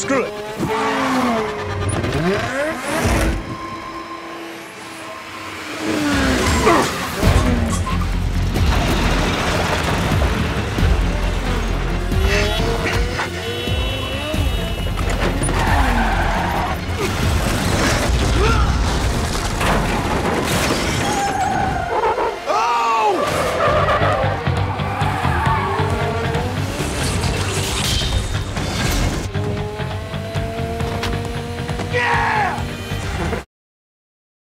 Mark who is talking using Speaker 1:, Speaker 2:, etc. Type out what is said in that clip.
Speaker 1: Screw it. Yeah!